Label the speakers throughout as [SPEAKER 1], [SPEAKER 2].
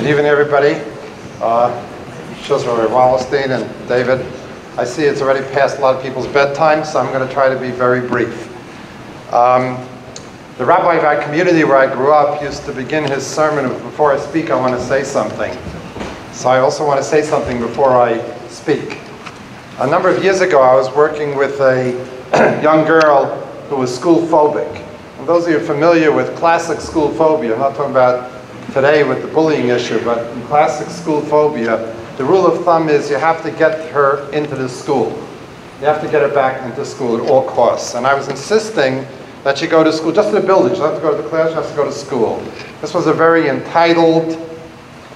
[SPEAKER 1] Good evening, everybody. Uh, Shuzra Wallerstein and David. I see it's already past a lot of people's bedtime, so I'm going to try to be very brief. Um, the rabbi of our community where I grew up used to begin his sermon with, before I speak, I want to say something. So I also want to say something before I speak. A number of years ago, I was working with a young girl who was school phobic. And those of you familiar with classic school phobia, I'm not talking about today with the bullying issue, but in classic school phobia, the rule of thumb is you have to get her into the school. You have to get her back into school at all costs. And I was insisting that she go to school, just in the building. She doesn't have to go to the class, she has to go to school. This was a very entitled,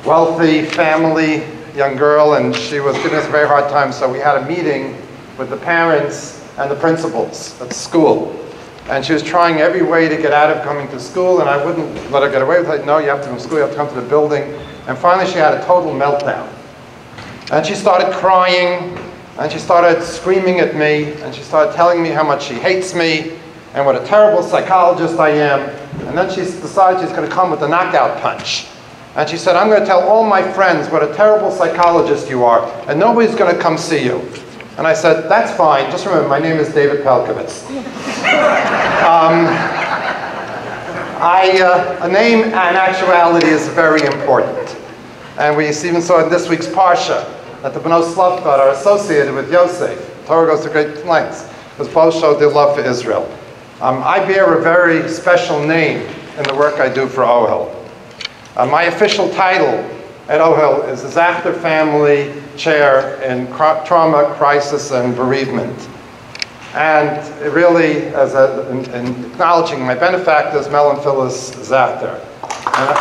[SPEAKER 1] wealthy family young girl, and she was giving us a very hard time, so we had a meeting with the parents and the principals at school. And she was trying every way to get out of coming to school, and I wouldn't let her get away with it. No, you have to come to school, you have to come to the building. And finally, she had a total meltdown. And she started crying, and she started screaming at me, and she started telling me how much she hates me, and what a terrible psychologist I am. And then she decided she's going to come with a knockout punch. And she said, I'm going to tell all my friends what a terrible psychologist you are, and nobody's going to come see you. And I said, that's fine. Just remember, my name is David Pelcovitz. um, I, uh, a name and actuality is very important. And we even saw in this week's Parsha that the B'nai Tzlafchad are associated with Yosef. Torah goes to great lengths because both show their love for Israel. Um, I bear a very special name in the work I do for OHEL. Uh, my official title at OHEL is the Zachter Family Chair in Trauma, Crisis, and Bereavement. And really, as a, in, in acknowledging my benefactors, Mel and Phyllis Zachter. And,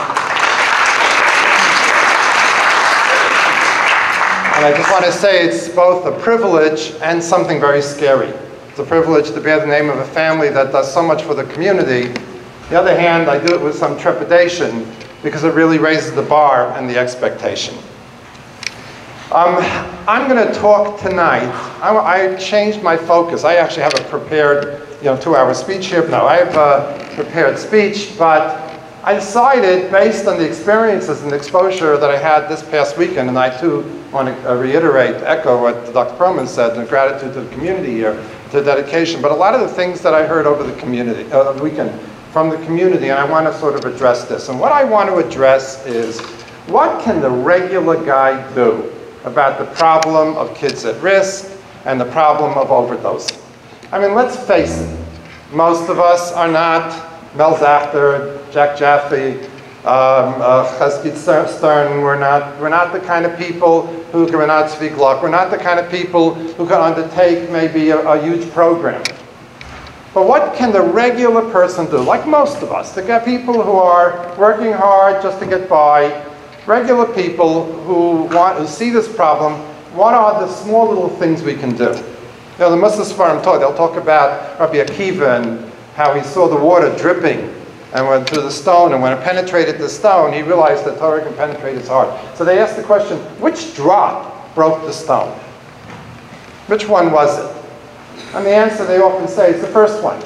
[SPEAKER 1] and I just want to say it's both a privilege and something very scary. It's a privilege to bear the name of a family that does so much for the community. On the other hand, I do it with some trepidation because it really raises the bar and the expectation. Um, I'm going to talk tonight. I, I, changed my focus. I actually have a prepared, you know, two-hour speech here. No, I have a prepared speech, but I decided, based on the experiences and exposure that I had this past weekend, and I too want to uh, reiterate, echo what Dr. Perlman said, and gratitude to the community here, to dedication. But a lot of the things that I heard over the community, uh, weekend, from the community, and I want to sort of address this. And what I want to address is what can the regular guy do about the problem of kids at risk and the problem of overdosing? I mean, let's face it, most of us are not Mel Zachter, Jack Jaffe, um, uh, Stern. We're not, we're not the kind of people who can, we're not speak Luck. We're not the kind of people who can undertake maybe a, a huge program. But what can the regular person do, like most of us, to get people who are working hard just to get by, regular people who want who see this problem, what are the small little things we can do? You know, the Mussar Sfarim talk, they'll talk about Rabbi Akiva and how he saw the water dripping and went through the stone, and when it penetrated the stone, he realized that Torah can penetrate his heart. So they asked the question, which drop broke the stone? Which one was it? And the answer they often say is the first one.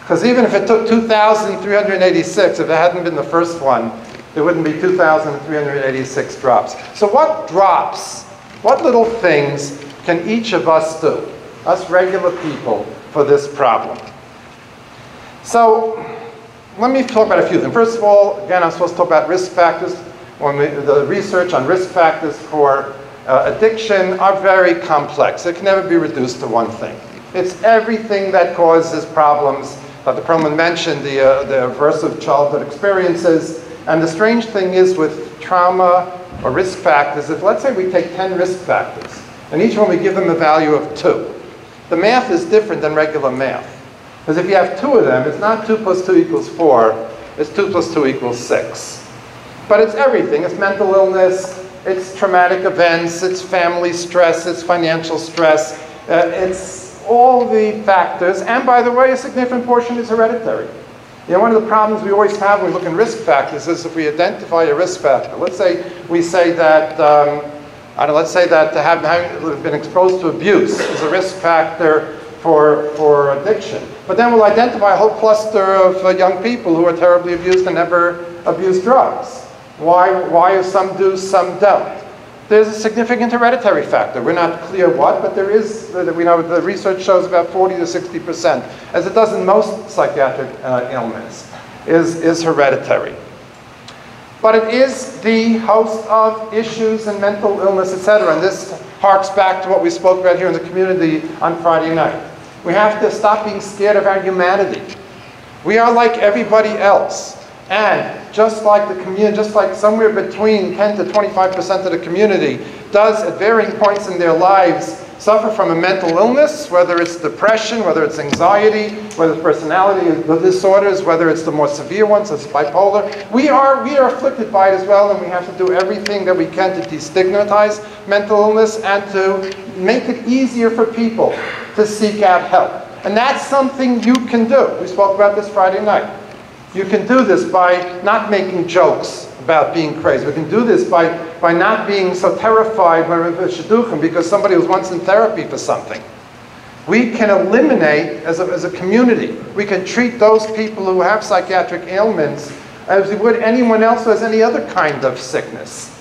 [SPEAKER 1] Because even if it took 2,386, if it hadn't been the first one, there wouldn't be 2,386 drops. So what drops, what little things can each of us do, us regular people, for this problem? So let me talk about a few things. First of all, again, I'm supposed to talk about risk factors. When we, the research on risk factors for uh, addiction are very complex. It can never be reduced to one thing. It's everything that causes problems. Dr. Perlman mentioned the, uh, the aversive childhood experiences. And the strange thing is with trauma or risk factors, if let's say we take 10 risk factors, and each one we give them a value of 2, the math is different than regular math. Because if you have two of them, it's not 2 plus 2 equals 4, it's 2 plus 2 equals 6. But it's everything. It's mental illness, it's traumatic events, it's family stress, it's financial stress, uh, it's all the factors, and by the way, a significant portion is hereditary. You know, one of the problems we always have when we look in risk factors is if we identify a risk factor. Let's say we say that, um, I don't know, let's say that to have, having been exposed to abuse is a risk factor for, for addiction. But then we'll identify a whole cluster of uh, young people who are terribly abused and never abuse drugs. Why, why some do, some don't? There's a significant hereditary factor. We're not clear what, but there is, that we know the research shows about 40 to 60%, as it does in most psychiatric uh, ailments, is, is hereditary. But it is the host of issues and mental illness, etc. And this harks back to what we spoke about here in the community on Friday night. We have to stop being scared of our humanity. We are like everybody else. And just like the community, just like somewhere between 10 to 25% of the community does at varying points in their lives suffer from a mental illness, whether it's depression, whether it's anxiety, whether it's personality disorders, whether it's the more severe ones, it's bipolar. We are, we are afflicted by it as well, and we have to do everything that we can to destigmatize mental illness and to make it easier for people to seek out help. And that's something you can do. We spoke about this Friday night. You can do this by not making jokes about being crazy. We can do this by, by not being so terrified by shidduchim because somebody was once in therapy for something. We can eliminate, as a, as a community, we can treat those people who have psychiatric ailments as we would anyone else who has any other kind of sickness.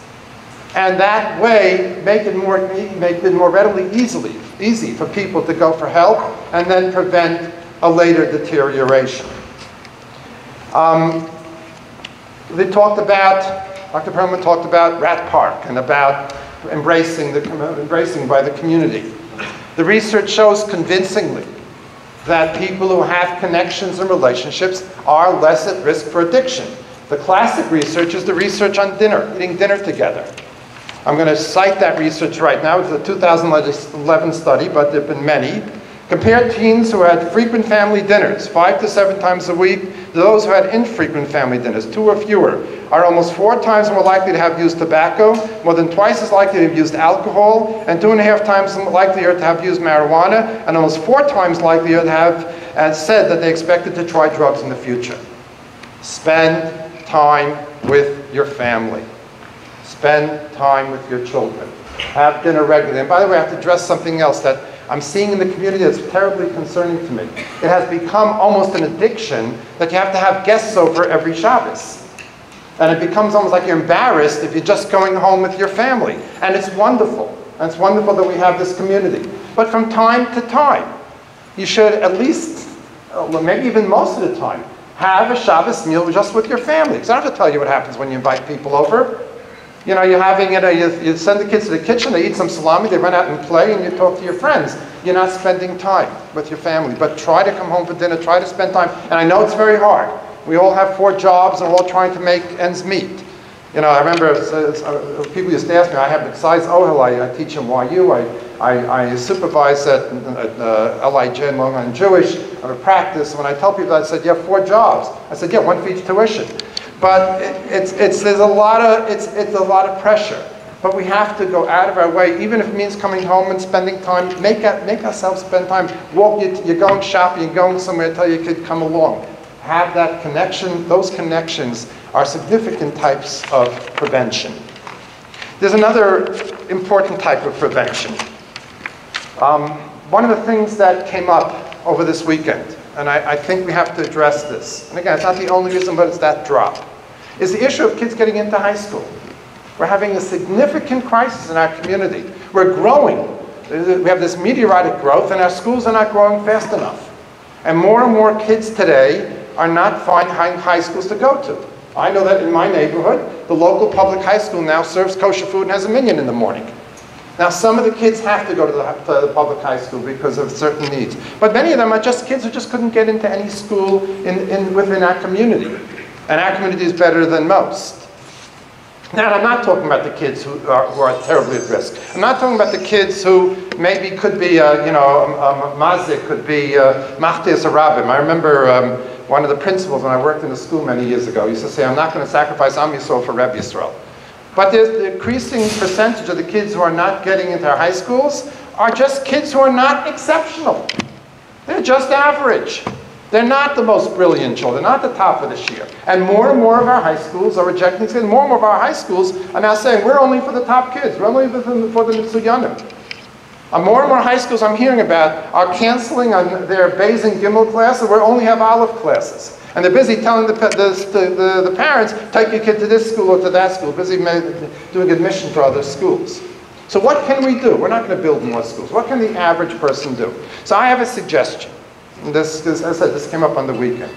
[SPEAKER 1] And that way, make it more, make it more readily easily, easy for people to go for help and then prevent a later deterioration. Um, they talked about, Dr. Perlman talked about Rat Park and about embracing, the, embracing by the community. The research shows convincingly that people who have connections and relationships are less at risk for addiction. The classic research is the research on dinner, eating dinner together. I'm going to cite that research right now. It's a 2011 study, but there have been many. Compare teens who had frequent family dinners, five to seven times a week, to those who had infrequent family dinners, two or fewer, are almost four times more likely to have used tobacco, more than twice as likely to have used alcohol, and two and a half times likelier to have used marijuana, and almost four times likelier to have said that they expected to try drugs in the future. Spend time with your family. Spend time with your children. Have dinner regularly. And by the way, I have to address something else that I'm seeing in the community that's terribly concerning to me. It has become almost an addiction that you have to have guests over every Shabbos. And it becomes almost like you're embarrassed if you're just going home with your family. And it's wonderful. And it's wonderful that we have this community. But from time to time, you should at least, uh, maybe even most of the time, have a Shabbos meal just with your family. Because I don't have to tell you what happens when you invite people over. You know, you're having it, you, you send the kids to the kitchen, they eat some salami, they run out and play, and you talk to your friends. You're not spending time with your family. But try to come home for dinner, try to spend time. And I know it's very hard. We all have four jobs and we're all trying to make ends meet. You know, I remember uh, people used to ask me, I have besides OHEL, I, I teach NYU, I, I, I supervise at, at uh, LIJ in Long Island Jewish, I practice. When I tell people, that, I said, you have four jobs. I said, yeah, one for each tuition. But it, it's, it's, there's a lot of, it's, it's a lot of pressure. But we have to go out of our way, even if it means coming home and spending time, make, make ourselves spend time. Walk, you're going shopping, you're going somewhere, tell your kid, come along. Have that connection. Those connections are significant types of prevention. There's another important type of prevention. Um, one of the things that came up over this weekend and I, I, think we have to address this. And again, it's not the only reason, but it's that drop, is the issue of kids getting into high school. We're having a significant crisis in our community. We're growing. We have this meteoric growth, and our schools are not growing fast enough. And more and more kids today are not finding high schools to go to. I know that in my neighborhood, the local public high school now serves kosher food and has a minyan in the morning. Now, some of the kids have to go to the, to the, public high school because of certain needs. But many of them are just kids who just couldn't get into any school in, in, within our community. And our community is better than most. Now, I'm not talking about the kids who are, who are terribly at risk. I'm not talking about the kids who maybe could be, uh, you know, um, um, mazik, could be uh, machtis arabim. I remember um, one of the principals when I worked in the school many years ago used to say, I'm not going to sacrifice Am Yisrael for Rebbe Yisrael. But the increasing percentage of the kids who are not getting into our high schools are just kids who are not exceptional. They're just average. They're not the most brilliant children, not the top of the year. And more and more of our high schools are rejecting kids. More and more of our high schools are now saying, we're only for the top kids. We're only for the Mitsuyanim. And more and more high schools I'm hearing about are canceling on their Beis and Gimel classes. We only have Aleph classes. And they're busy telling the, the, the, the parents, take your kid to this school or to that school, busy doing admission for other schools. So what can we do? We're not going to build more schools. What can the average person do? So I have a suggestion. This, this, as I said, this came up on the weekend.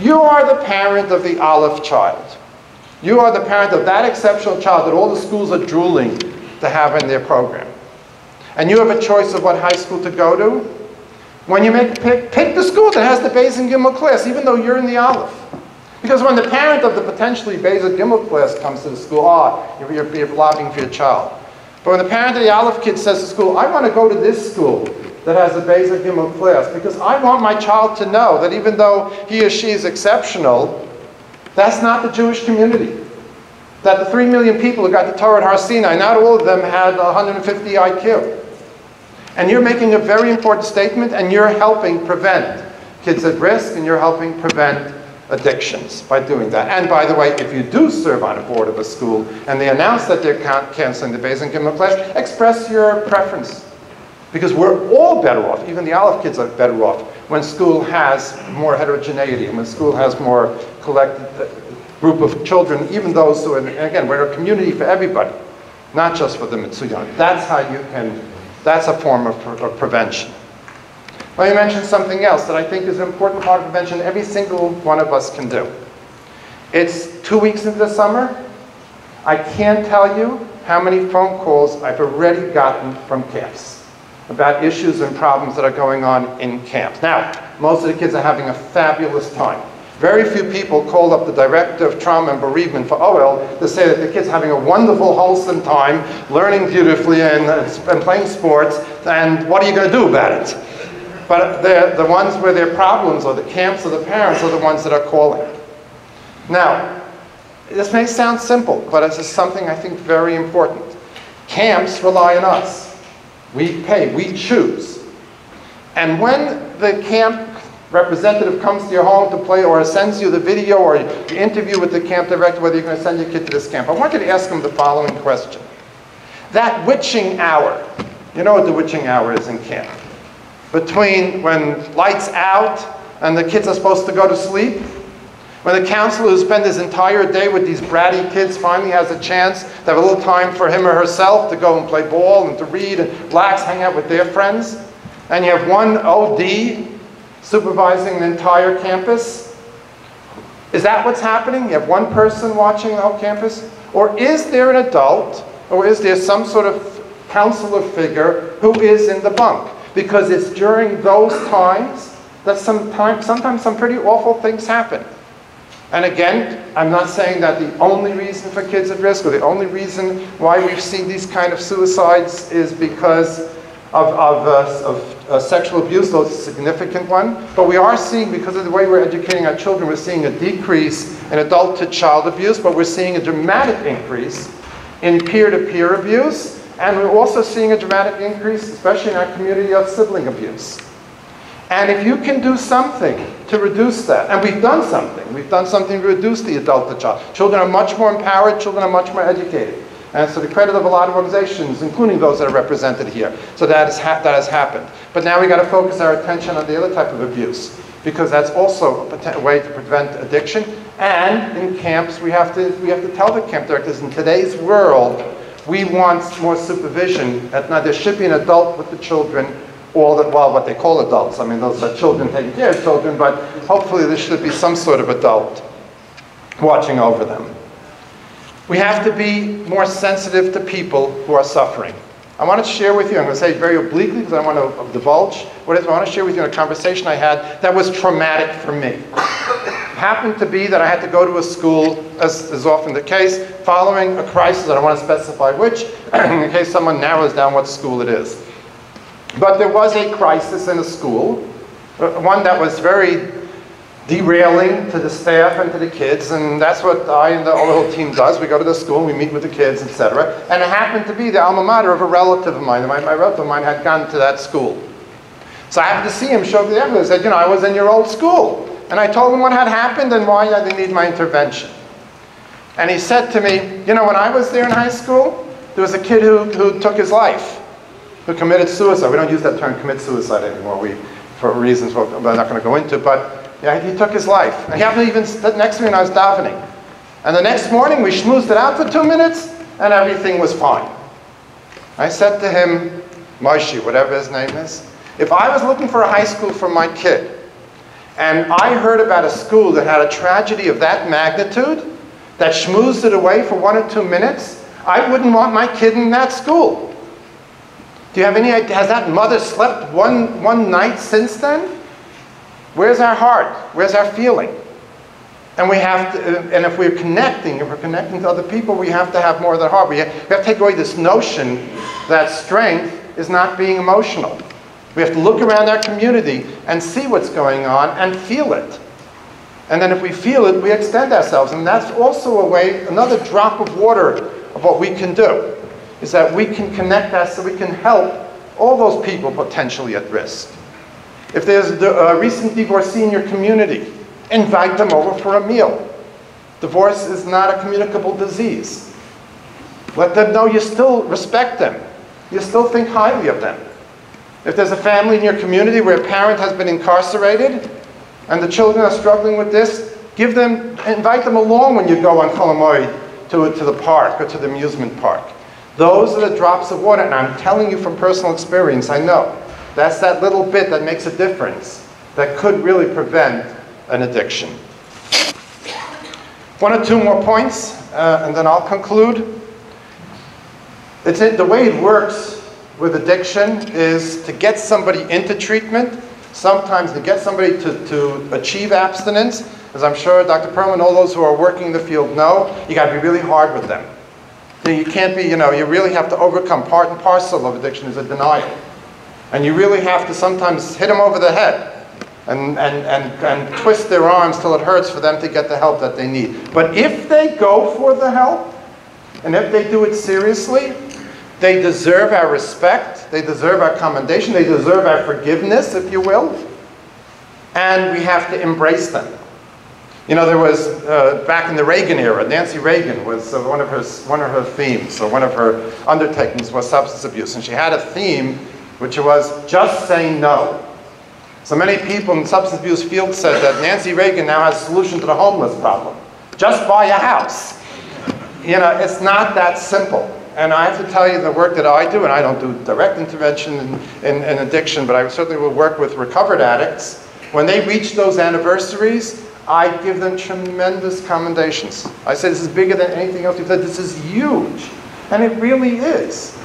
[SPEAKER 1] You are the parent of the Aleph child. You are the parent of that exceptional child that all the schools are drooling to have in their program. And you have a choice of what high school to go to. When you make pick, pick the school that has the and Gimel class, even though you're in the Aleph. Because when the parent of the potentially and Gimel class comes to the school, ah, oh, you're, you're lobbying for your child. But when the parent of the Aleph kid says to the school, I want to go to this school that has a and Gimel class, because I want my child to know that even though he or she is exceptional, that's not the Jewish community. That the three million people who got the Torah at Har Sinai, not all of them had 150 IQ. And you're making a very important statement, and you're helping prevent kids at risk, and you're helping prevent addictions by doing that. And by the way, if you do serve on a board of a school and they announce that they're canceling the and Gimel class, express your preference. Because we're all better off, even the Aleph kids are better off, when school has more heterogeneity, and when school has more collected uh, group of children, even those who, and again, we're a community for everybody, not just for the Mitsuyan. That's how you can, that's a form of, of prevention. Let me mention something else that I think is an important part of prevention every single one of us can do. It's two weeks into the summer. I can't tell you how many phone calls I've already gotten from camps about issues and problems that are going on in camps. Now, most of the kids are having a fabulous time. Very few people called up the director of trauma and bereavement for OHEL to say that the kid's having a wonderful, wholesome time, learning beautifully and, and playing sports, and what are you going to do about it? But the ones where there are problems, or the camps or the parents, are the ones that are calling. Now, this may sound simple, but this is something I think very important. Camps rely on us. We pay, we choose. And when the camp representative comes to your home to play or sends you the video or the interview with the camp director whether you're going to send your kid to this camp, I want you to ask them the following question. That witching hour, you know what the witching hour is in camp? Between when lights out and the kids are supposed to go to sleep, when the counselor who spent his entire day with these bratty kids finally has a chance to have a little time for him or herself to go and play ball and to read and relax, hang out with their friends, and you have one OD supervising the entire campus? Is that what's happening? You have one person watching the whole campus? Or is there an adult, or is there some sort of counselor figure who is in the bunk? Because it's during those times that sometimes, sometimes some pretty awful things happen. And again, I'm not saying that the only reason for kids at risk or the only reason why we've seen these kind of suicides is because of, of, uh, of uh, sexual abuse, though it's a significant one. But we are seeing, because of the way we're educating our children, we're seeing a decrease in adult to child abuse, but we're seeing a dramatic increase in peer-to-peer abuse. And we're also seeing a dramatic increase, especially in our community, of sibling abuse. And if you can do something to reduce that, and we've done something, we've done something to reduce the adult to child. Children are much more empowered, children are much more educated. And so the credit of a lot of organizations, including those that are represented here. So that has, that has happened. But now we've got to focus our attention on the other type of abuse, because that's also a way to prevent addiction. And in camps, we have to, we have to tell the camp directors, in today's world, we want more supervision. Now, there should be an adult with the children, all the, well, what they call adults. I mean, those are children taking care of children, but hopefully there should be some sort of adult watching over them. We have to be more sensitive to people who are suffering. I want to share with you, I'm going to say very obliquely because I want to divulge what. I want to share with you a conversation I had that was traumatic for me. it happened to be that I had to go to a school, as is often the case, following a crisis. I don't want to specify which, in case someone narrows down what school it is. But there was a crisis in a school, uh, one that was very derailing to the staff and to the kids, and that's what I and the, whole team does. We go to the school, we meet with the kids, etc. And it happened to be the alma mater of a relative of mine. My, my relative of mine had gone to that school. So I happened to see him show the evidence. I said, you know, I was in your old school. And I told him what had happened and why I didn't need my intervention. And he said to me, you know, when I was there in high school, there was a kid who, who took his life, who committed suicide. We don't use that term commit suicide anymore, we, for reasons I'm not going to go into, but Yeah, he took his life. And he happened to even sit next to me when I was davening. And the next morning, we schmoozed it out for two minutes, and everything was fine. I said to him, Moshe, whatever his name is, if I was looking for a high school for my kid, and I heard about a school that had a tragedy of that magnitude, that schmoozed it away for one or two minutes, I wouldn't want my kid in that school. Do you have any idea? Has that mother slept one, one night since then? Where's our heart? Where's our feeling? And we have to, and if we're connecting, if we're connecting to other people, we have to have more of the heart. We have, we have to take away this notion that strength is not being emotional. We have to look around our community and see what's going on and feel it. And then if we feel it, we extend ourselves. And that's also a way, another drop of water of what we can do, is that we can connect us so we can help all those people potentially at risk. If there's a uh, recent divorcee in your community, invite them over for a meal. Divorce is not a communicable disease. Let them know you still respect them. You still think highly of them. If there's a family in your community where a parent has been incarcerated and the children are struggling with this, give them, invite them along when you go on Chol Hamoed to, to the park or to the amusement park. Those are the drops of water, and I'm telling you from personal experience, I know. That's that little bit that makes a difference that could really prevent an addiction. One or two more points, uh, and then I'll conclude. It's it, the way it works with addiction is to get somebody into treatment, sometimes to get somebody to, to achieve abstinence. As I'm sure Dr. Perlman, all those who are working in the field know, you got to be really hard with them. You can't be, you know, you really have to overcome part and parcel of addiction is a denial. And you really have to sometimes hit them over the head and, and, and, and twist their arms till it hurts for them to get the help that they need. But if they go for the help, and if they do it seriously, they deserve our respect, they deserve our commendation, they deserve our forgiveness, if you will, and we have to embrace them. You know, there was, uh, back in the Reagan era, Nancy Reagan was uh, one, of her, one of her themes, or one of her undertakings was substance abuse, and she had a theme which was just say no. So many people in the substance abuse field said that Nancy Reagan now has a solution to the homeless problem. Just buy a house. You know, it's not that simple. And I have to tell you the work that I do, and I don't do direct intervention in, in, in addiction, but I certainly will work with recovered addicts. When they reach those anniversaries, I give them tremendous commendations. I say this is bigger than anything else you've said. This is huge. And it really is.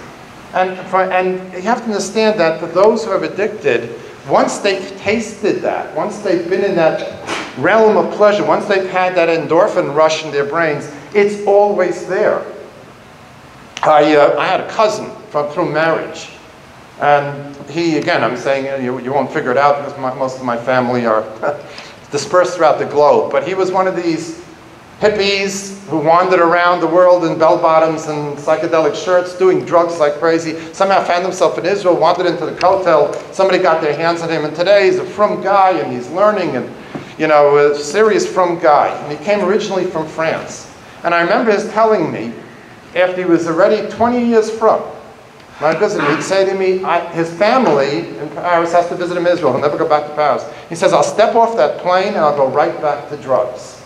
[SPEAKER 1] And, for, and you have to understand that for those who have addicted, once they've tasted that, once they've been in that realm of pleasure, once they've had that endorphin rush in their brains, it's always there. I, uh, I had a cousin from, through marriage. And he, again, I'm saying you, you won't figure it out because my, most of my family are dispersed throughout the globe. But he was one of these hippies who wandered around the world in bell bottoms and psychedelic shirts, doing drugs like crazy. Somehow found himself in Israel, wandered into the kotel. Somebody got their hands on him, and today he's a frum guy and he's learning and, you know, a serious frum guy. And he came originally from France. And I remember his telling me, after he was already 20 years from, my visit he'd say to me, his family in Paris has to visit him in Israel. He'll never go back to Paris. He says, I'll step off that plane and I'll go right back to drugs.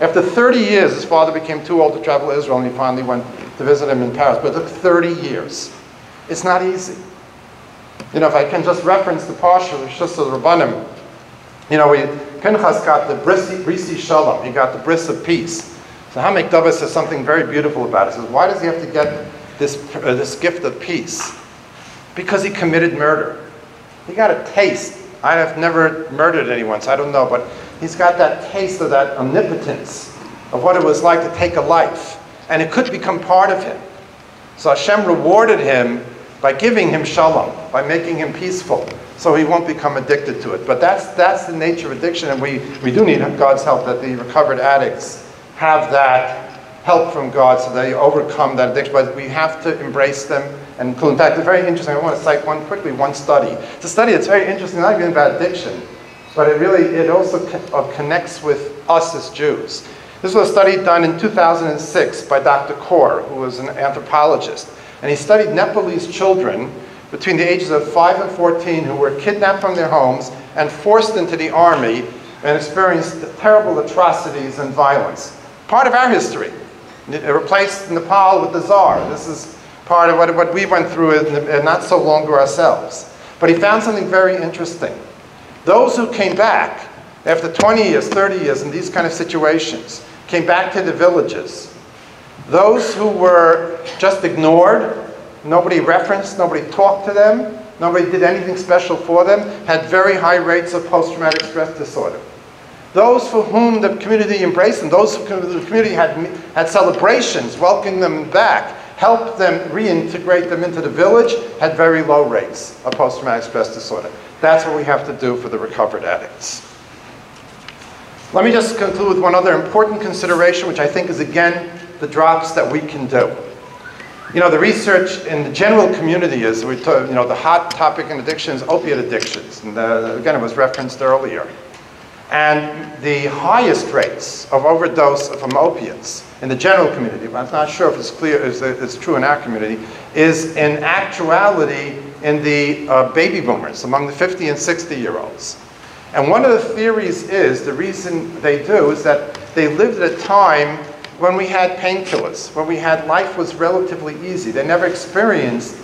[SPEAKER 1] After 30 years, his father became too old to travel to Israel and he finally went to visit him in Paris. But it took 30 years. It's not easy. You know, if I can just reference the Parsha, the Rabbanim, you know, we, Pinchas got the brisi, brisi shalom, he got the bris of peace. So Haamek Davar says something very beautiful about it. He says, why does he have to get this, uh, this gift of peace? Because he committed murder. He got a taste. I have never murdered anyone, so I don't know, but he's got that taste of that omnipotence of what it was like to take a life. And it could become part of him. So Hashem rewarded him by giving him shalom, by making him peaceful, so he won't become addicted to it. But that's, that's the nature of addiction, and we, we do need God's help that the recovered addicts have that help from God so they overcome that addiction. But we have to embrace them and. In fact, it's very interesting. I want to cite one quickly, one study. It's a study that's very interesting, not even about addiction, but it really, it also uh, connects with us as Jews. This was a study done in 2006 by Dr. Kohrt, who was an anthropologist. And he studied Nepalese children between the ages of 5 and 14 who were kidnapped from their homes and forced into the army and experienced terrible atrocities and violence. Part of our history. It replaced Nepal with the Tsar. This is part of what, what we went through in, not so long ago ourselves. But he found something very interesting. Those who came back after 20 years, 30 years in these kind of situations, came back to the villages. Those who were just ignored, nobody referenced, nobody talked to them, nobody did anything special for them, had very high rates of post-traumatic stress disorder. Those for whom the community embraced them, those who the community had, had celebrations, welcoming them back, helped them reintegrate them into the village, had very low rates of post-traumatic stress disorder. That's what we have to do for the recovered addicts. Let me just conclude with one other important consideration, which I think is, again, the drops that we can do. You know, the research in the general community is, we talk, you know, the hot topic in addiction is opiate addictions. And uh, again, it was referenced earlier. And the highest rates of overdose from opiates in the general community, I'm not sure if it's clear, if it's true in our community, is in actuality in the uh, baby boomers, among the 50 and 60 year olds. And one of the theories is, the reason they do, is that they lived at a time when we had painkillers, when we had life was relatively easy. They never experienced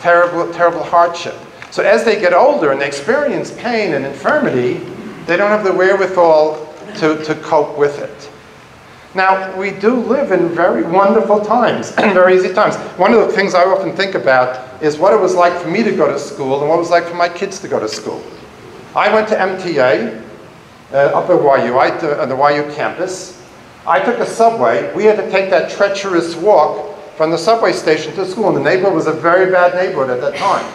[SPEAKER 1] terrible, terrible hardship. So as they get older and they experience pain and infirmity, they don't have the wherewithal to, to cope with it. Now, we do live in very wonderful times and very easy times. One of the things I often think about is what it was like for me to go to school and what it was like for my kids to go to school. I went to MTA uh, up at YU, I, uh, on the YU campus. I took a subway. We had to take that treacherous walk from the subway station to school, and the neighborhood was a very bad neighborhood at that time.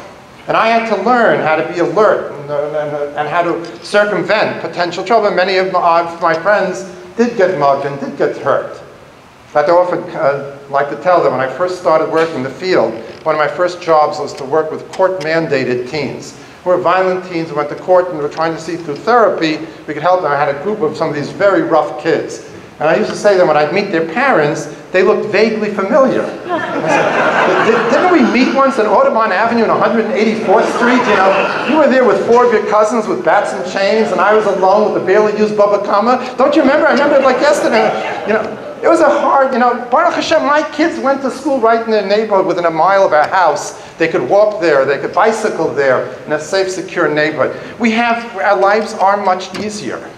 [SPEAKER 1] And I had to learn how to be alert and, and, and how to circumvent potential trouble. Many of my, of my, friends did get mugged and did get hurt. In fact, I often uh, like to tell them when I first started working in the field, one of my first jobs was to work with court-mandated teens who were violent teens who went to court and were trying to see through therapy we could help them. I had a group of some of these very rough kids. And I used to say them when I'd meet their parents, they looked vaguely familiar. Said, Didn't we meet once on Audubon Avenue and 184th Street? You know, you were there with four of your cousins with bats and chains, and I was alone with the barely used Baba Kama. Don't you remember? I remember it like yesterday. You know, it was a hard, you know, Baruch Hashem, my kids went to school right in their neighborhood within a mile of our house. They could walk there, they could bicycle there in a safe, secure neighborhood. We have, our lives are much easier.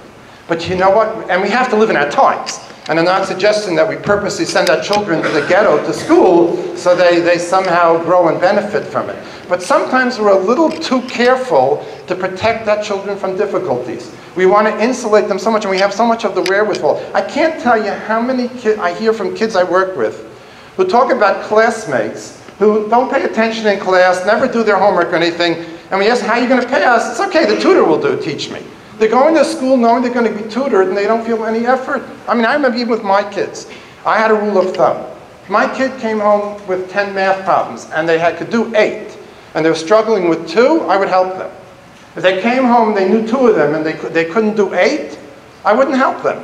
[SPEAKER 1] But you know what? And we have to live in our times. And I'm not suggesting that we purposely send our children to the ghetto to school so they, they somehow grow and benefit from it. But sometimes we're a little too careful to protect our children from difficulties. We want to insulate them so much, and we have so much of the wherewithal. I can't tell you how many kids I hear from kids I work with who talk about classmates who don't pay attention in class, never do their homework or anything, and we ask, how are you going to pay us? It's okay, the tutor will do, teach me. They're going to school knowing they're going to be tutored and they don't feel any effort. I mean, I remember even with my kids, I had a rule of thumb. My kid came home with 10 math problems and they had, could do eight, and they were struggling with two, I would help them. If they came home, they knew two of them, and they, they couldn't do eight, I wouldn't help them.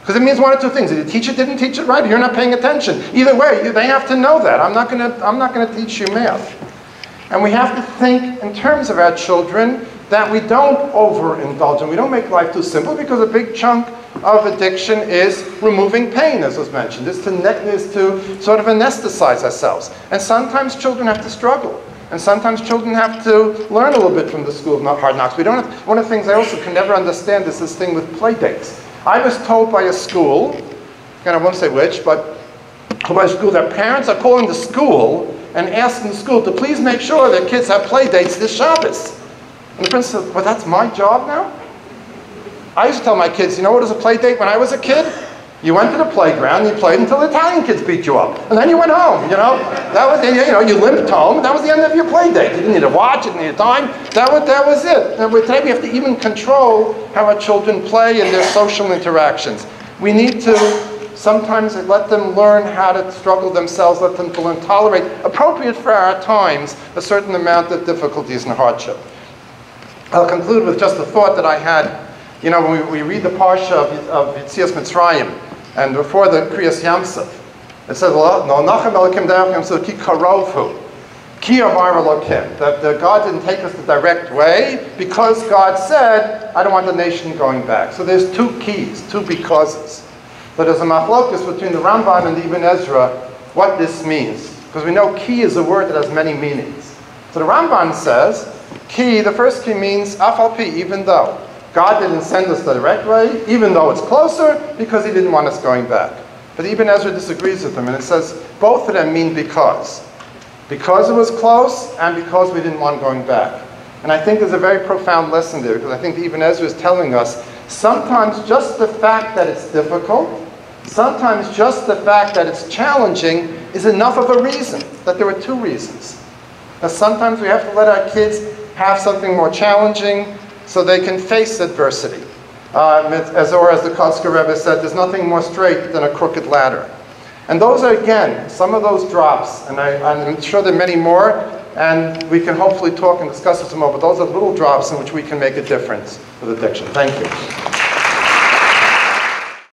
[SPEAKER 1] Because it means one of two things. The teacher didn't teach it right, or you're not paying attention. Either way, you, they have to know that. I'm not going to teach you math. And we have to think in terms of our children that we don't overindulge and we don't make life too simple because a big chunk of addiction is removing pain, as was mentioned, is to, is to sort of anesthetize ourselves. And sometimes children have to struggle. And sometimes children have to learn a little bit from the school of not hard knocks. We don't have, one of the things I also can never understand is this thing with play dates. I was told by a school, and I won't say which, but by a school that parents are calling the school and asking the school to please make sure that kids have play dates this Shabbos. And the prince said, well, that's my job now? I used to tell my kids, you know what was a play date when I was a kid? You went to the playground, you played until the Italian kids beat you up. And then you went home, you know? That was, you know, you limped home, that was the end of your play date. You didn't need a watch, you didn't need a time. That was, that was it. And today we have to even control how our children play and their social interactions. We need to sometimes let them learn how to struggle themselves, let them learn tolerate, appropriate for our times, a certain amount of difficulties and hardship. I'll conclude with just a thought that I had. You know, when we, we read the Parsha of, of Yitzias Mitzrayim, and before the Kriyas Yamsuf, it says, Ki amar Elokim, that God didn't take us the direct way because God said, I don't want the nation going back. So there's two keys, two becauses. But there's a machlokus between the Ramban and the Ibn Ezra what this means. Because we know ki is a word that has many meanings. So the Ramban says, ki, the first ki means afalpi, even though. God didn't send us the direct way, even though it's closer, because he didn't want us going back. But Ibn Ezra disagrees with him, and it says both of them mean because. Because it was close, and because we didn't want going back. And I think there's a very profound lesson there, because I think Ibn Ezra is telling us sometimes just the fact that it's difficult, sometimes just the fact that it's challenging is enough of a reason, that there are two reasons. Now sometimes we have to let our kids have something more challenging so they can face adversity. Uh, as, or as the Kotzker Rebbe said, there's nothing more straight than a crooked ladder. And those are, again, some of those drops, and I, I'm sure there are many more, and we can hopefully talk and discuss some more, but those are little drops in which we can make a difference with addiction. Thank you.